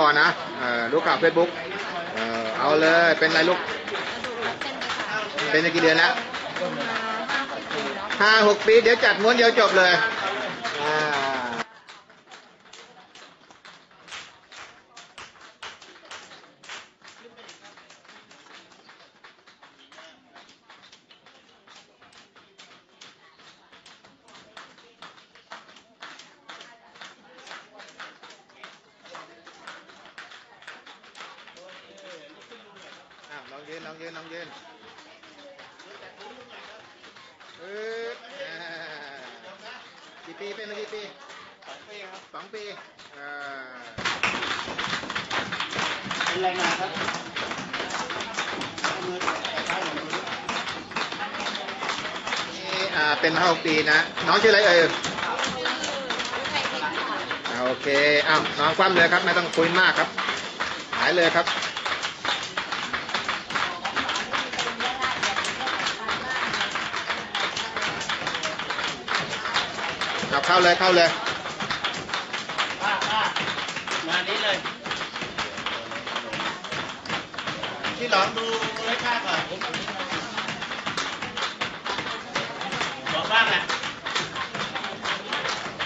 ครนะลูกข่าวเฟซบุ๊กเอาเลยเป็นไรลูก เป็นกี่เดือนแล้วห้าหกปีเดี๋ยวจัดม้วนเดียวจบเลยอ่า อ้าวลองยืนลองยืนลองยืนปึ๊บอ่ากี่ปีเป็นมากี่ปีสองปีครับสองปีอ่าเป็นแรงงานครับมือแต่ท้ายของมือนี่อ่าเป็นมาหกปีนะ น้องชื่ออะไรเอ่ยอ่าโอเคอ้าวน้องคว่ำเลยครับ ไม่ต้องคุยมากครับ หายเลยครับ เอาเข้าเลยเข้าเลยป้าป้างานนี้เลยที่หลังดูเลขค่าก่อนบอกบ้างแหละ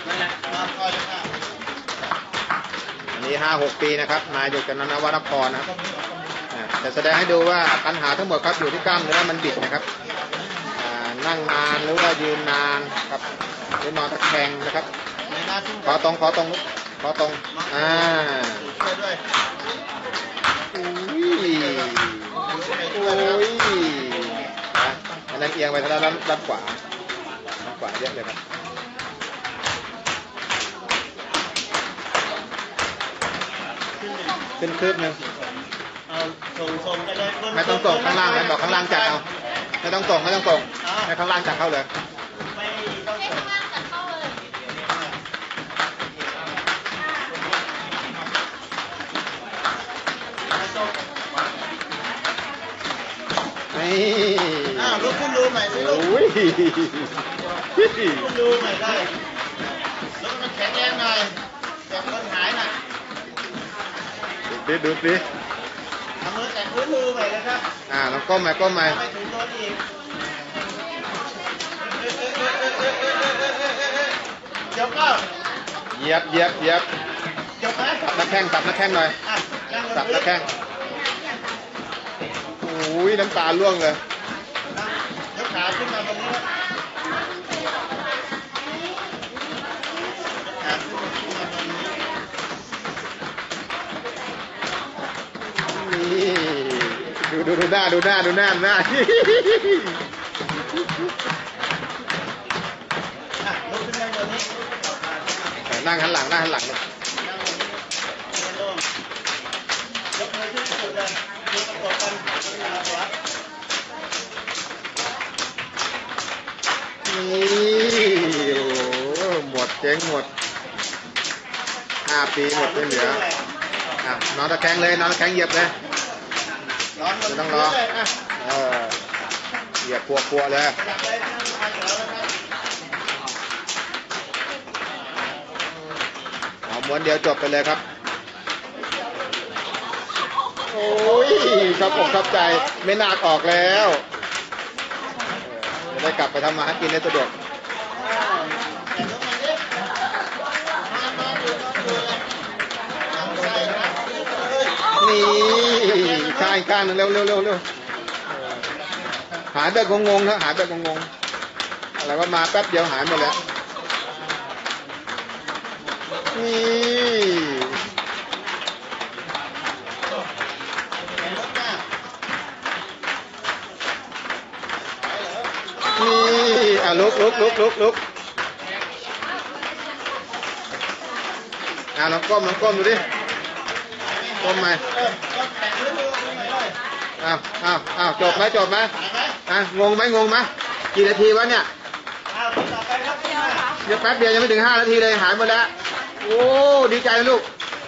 นั่นแหละมาคอยเลยค่ะอันนี้ห้าหกปีนะครับมายอยู่กับนนวนครนะครับอ่าจะแสดงให้ดูว่าปัญหาทั้งหมดครับอยู่ที่กล้ามเนื้อมันบิดนะครับนั่งนานหรือว่ายืนนานครับ หรือนอนตะแคงนะครับในหน้าทุ่งขอตรงขอตรงขอตรงอ่าช่วยด้วยอุ้ยอุ้ยอะอันนั้นเอียงไปทางด้านด้านขวาด้านขวาเยอะเลยครับขึ้นคืบหนึ่งเอาส่งส่งไปเลยไม่ต้องส่งข้างล่างนะบอกข้างล่างจัดเอาไม่ต้องส่งไม่ต้องส่งให้ข้างล่างจัดเข้าเลย อ้าวลุกขึ้นดูใหม่สิลูกอุ้ยขึ้นดูใหม่ได้แล้วมันแข็งแรงหน่อยแต่คนหายน่ะดูสิดูสิทำมือแตะพื้นมือใหม่นะครับอ่าลองก้มมาก้มมาไม่ถึงโดนอีกเดี๋ยวก็เหยียบเหยียบเหยียบเดี๋ยวไหมสับหน้าแข้งสับหน้าแข้งหน่อยอะนั่งบนสับหพื้น้านแข้ง อ้ยน้ำตาล่วงเลยยกขาขึ้นมาตรงนี้ขาขึ้นมาขึ้นมาตรงนี้นี่ดูดูดูหน้าดูหน้าดูหน้าหน้าอะลุกขึ้นนั่งบนนี้นั่งหันหลังนั่งหันหลัง นั่งบนนี้โล่งยกมือขึ้นสุดเลยมือประกบกั นี่โอ้หมดเจ๊งหมดห้าปีหมดไม่เหลืออะนอนตะแคงเลยนอนตะแคงเหยียบเลยร้อนไม่ต้องรอเออเหยียบปัวปัวๆเลยอาเหรอนะครับเอาม้วนเดียวจบไปเลยครับ โอ้ยชอบอกชอบใจไม่น่าออกแล้วจะได้กลับไปทำมาหากินได้สะดวกนี่ข้างอีกข้างหนึงเร็วเร็วเร็วเร็วหายแบบงงๆครับหายแบบงงๆอะไรว่ามาแป๊บเดียวหายหมดแล้วนี่ เห็นรถหน้า นี่อะลุกลุกลุกลุกลุกอะลองก้มลองก้มดูดิก้มไหมเออก็แตะพื้นมือลงไปเลยอ้าวอ้าวอ้าวจบไหมจบไหมหายไหมอะงงไหมงงไหมกี่นาทีวะเนี่ยอ้าวต่อไปครับขึ้นมาเดี๋ยวแป๊บเดียวยังไม่ถึงห้านาทีเลยหายหมดแล้ว โอ้ดีใจนะลูก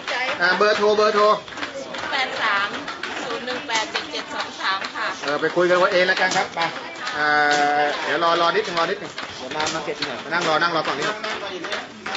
ใจอ่าเบอร์โทรเบอร์โทรแปดสามศูนย์หนึ่งแปดเจ็ดเจ็ดสองสามค่ะ เออไปคุยกันวันเองแล้วกันครับไป เดี๋ยวรอรอนิดนึงรอนิดนึงเดี๋ยวมามาเก็บหน่อยนั่งรอนั่งรอก่อนนิดนึงนั่ง